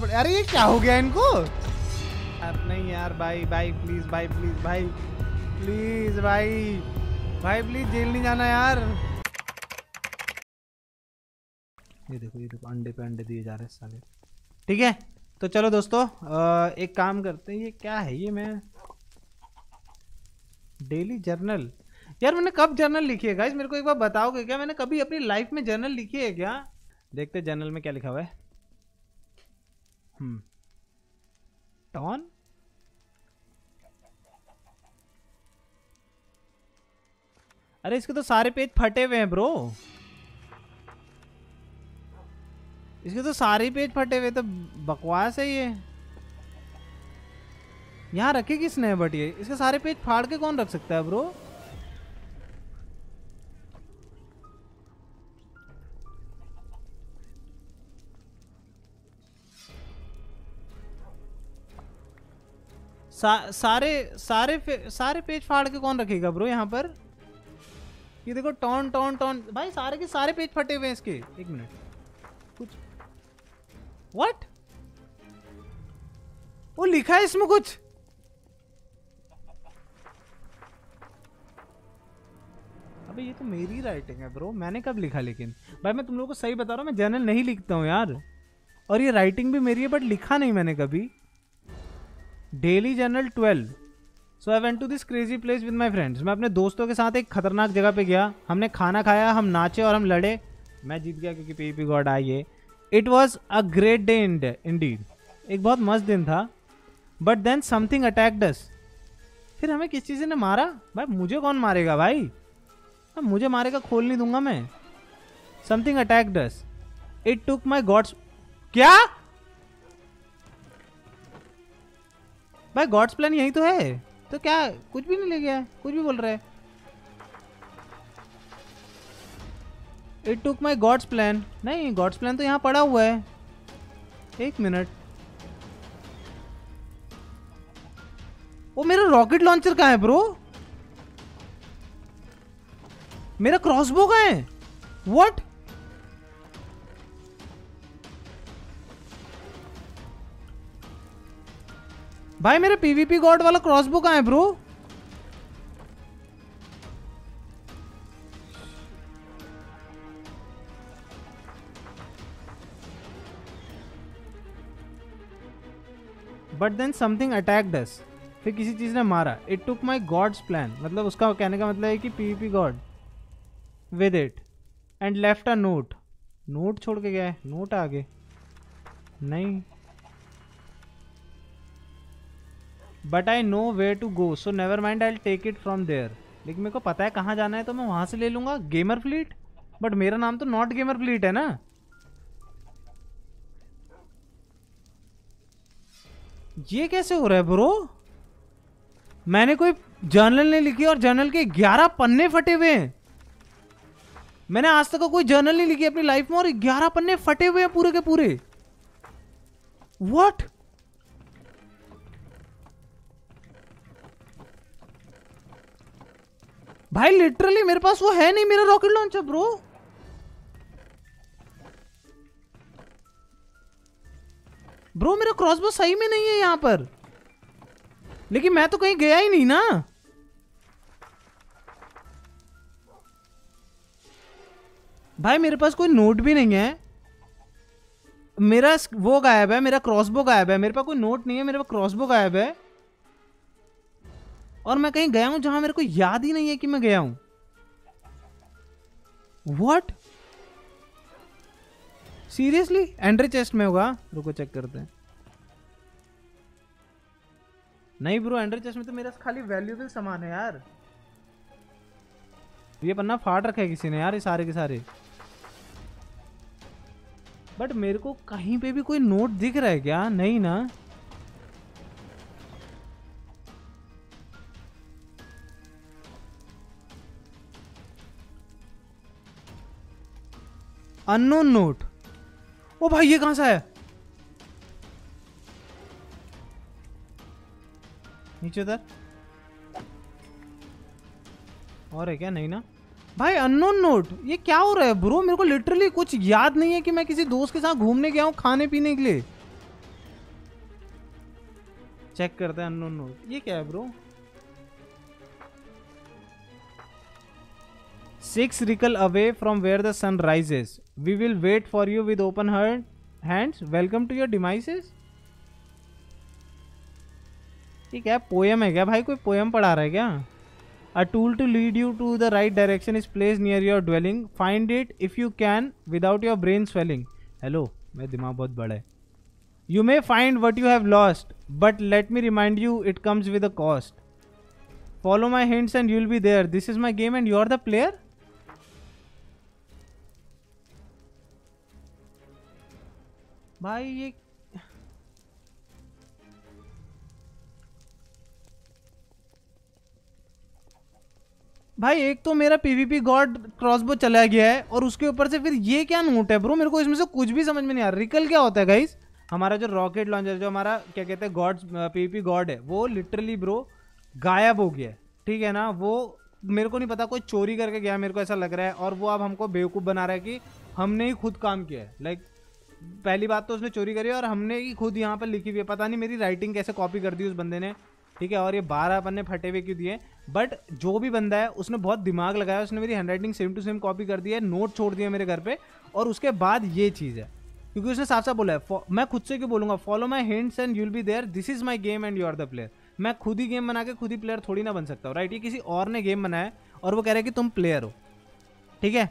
पड़े अरे ये क्या हो गया इनको? यार नहीं यार भाई भाई प्लीज़ भाई प्लीज़ भाई प्लीज़ भाई भाई प्लीज़ जेल नहीं जाना यार। ये देखो ये देखो अंडे पे अंडे दिए जा रहे हैं साले। ठीक है तो चलो दोस्तों एक काम करते हैं ये क्या है ये मैं? डेली जर्नल यार मैंने कब जर्नल लिखी है गाइस मेरे को एक बार बताओगे क्या? मैंने कभी अपनी लाइफ में जर्नल लिखी है क्या? देखते जर्नल में क्या लिखा हुआ है। हम्म टॉन अरे, इसके तो सारे पेज फटे हुए हैं ब्रो इसके तो सारे पेज फटे हुए तो बकवास है ये. यहाँ रखे किसने बट ये इसके सारे पेज फाड़ के कौन रख सकता है ब्रो सा, सारे सारे फे- सारे पेज फाड़ के कौन रखेगा ब्रो यहाँ पर? ये देखो टॉन टॉन टॉन। भाई सारे के सारे पेज फटे हुए हैं इसके। एक मिनट। कुछ। व्हाट वो लिखा है इसमें कुछ? अबे ये तो मेरी राइटिंग है ब्रो। मैंने कब लिखा लेकिन? भाई मैं तुम लोगों को सही बता रहा हूँ मैं जर्नल नहीं लिखता हूँ यार। और ये राइटिंग भी मेरी है बट लिखा नहीं मैंने कभी। Daily journal twelve so I went to this crazy place with my friends मैं अपने दोस्तों के साथ एक खतरनाक जगह पे गया। हमने खाना खाया हम नाचे और हम लड़े। मैं जीत गया क्योंकि पी पी गॉड आई है it was a great day in indeed एक बहुत मस्त दिन था। But then something attacked us फिर हमें किस चीज़ ने मारा? भाई मुझे कौन मारेगा भाई? हाँ, मुझे मारेगा खोल नहीं दूँगा मैं। Something attacked us it took my gods क्या? भाई गॉड्स प्लान यही तो है। तो क्या, कुछ भी नहीं ले गया, कुछ भी बोल रहा है। It took my god's plan नहीं गॉड्स प्लान तो यहाँ पड़ा हुआ है। एक मिनट। वो मेरा रॉकेट लॉन्चर कहाँ है ब्रो मेरा क्रॉसबो कहाँ है? व्हाट भाई, मेरे पीवीपी गॉड वाला क्रॉसबो कहाँ है bro but then something attack us फिर किसी चीज़ ने मारा। It took my god's plan मतलब उसका कहने का मतलब है कि PVP god with it and left a note note छोड़ के गया है। नोट आगे। नहीं। But I know way to go so never mind I take it from there लेकिन मेरे को पता है कहाँ जाना है तो मैं वहाँ से ले लूँगा। गेमर फ्लीट बट मेरा नाम तो नॉट गेमर फ्लीट है ना? ये कैसे हो रहा है ब्रो मैंने कोई जर्नल नहीं लिखी और जर्नल के 11 पन्ने फटे हुए हैं। मैंने आज तक कोई जर्नल नहीं लिखी अपनी लाइफ में और 11 पन्ने फटे हुए हैं पूरे के पूरे। व्हाट भाई लिटरली मेरे पास वो है नहीं, मेरा रॉकेट लॉन्चर ब्रो ब्रो मेरा क्रॉसबो सही में नहीं है यहाँ पर. लेकिन मैं तो कहीं गया ही नहीं ना. भाई, मेरे पास कोई नोट भी नहीं है. मेरा वो गायब है, मेरा क्रॉसबो गायब है. मेरे पास कोई नोट नहीं है, मेरे पास क्रॉसबो गायब है. और मैं कहीं गया हूँ जहाँ मेरे को याद ही नहीं है कि मैं गया हूँ। वॉट सीरियसली एंड्रे चेस्ट में होगा? रुको चेक करते हैं। नहीं ब्रो एंड्रे चेस्ट में तो मेरा खाली वैल्यूबल सामान है यार। ये पन्ना फाड़ रखा है किसी ने यार, ये सारे के सारे। बट मेरे को कहीं पे भी कोई नोट दिख रहा है क्या? नहीं ना। Unknown note. ओ भाई, ये कहाँ से आया? नीचे उतर। और है क्या? नहीं ना। भाई, अननोन नोट, ये क्या हो रहा है ब्रो? मेरे को लिटरली कुछ याद नहीं है कि मैं किसी दोस्त के साथ घूमने गया हूँ खाने पीने के लिए। चेक करते हैं अननोन नोट। ये क्या है bro? Six rickle away from where the sun rises we will wait for you with open heart hands welcome to your demises ये क्या पोएम है क्या? भाई, कोई पोएम पढ़ा रहा है क्या? A tool to lead you to the right direction is place near your dwelling find it if you can without your brain swelling hello मेरा दिमाग बहुत बड़ा है। You may find what you have lost but let me remind you it comes with a cost follow my hints and you'll be there this is my game and you are the player भाई ये भाई, एक तो मेरा PVP God crossbow चला गया है और उसके ऊपर से फिर ये क्या नोट है ब्रो मेरे को इसमें से कुछ भी समझ में नहीं आ रहा। रिकल क्या होता है गाइस हमारा जो रॉकेट लॉन्चर जो हमारा, क्या कहते हैं गॉड पीवीपी गॉड है, वो लिटरली ब्रो गायब हो गया ठीक है ना? वो मेरे को नहीं पता कोई चोरी करके गया मेरे को ऐसा लग रहा है, और वो अब हमको बेवकूफ़ बना रहा है कि हमने ही खुद काम किया है। लाइक पहली बात तो उसने चोरी करी और हमने ही खुद यहाँ पर लिखी हुई है। पता नहीं मेरी राइटिंग कैसे कॉपी कर दी उस बंदे ने। ठीक है, और ये बारह पन्ने फटे हुए क्यों दिए? बट जो भी बंदा है, उसने बहुत दिमाग लगाया, उसने मेरी handwriting same to same copy कर दी है नोट छोड़ दिया मेरे घर पे, और उसके बाद ये चीज़ है। क्योंकि उसने साफ़ साफ़ बोला है मैं खुद से क्यों बोलूँगा? Follow my hints and you'll be there this is my game and you are the player मैं खुद ही गेम बना के खुद ही प्लेयर थोड़ी ना बन सकता हूँ राइट ये किसी और ने गेम बनाया और वो कह रहा है कि तुम प्लेयर हो। ठीक है?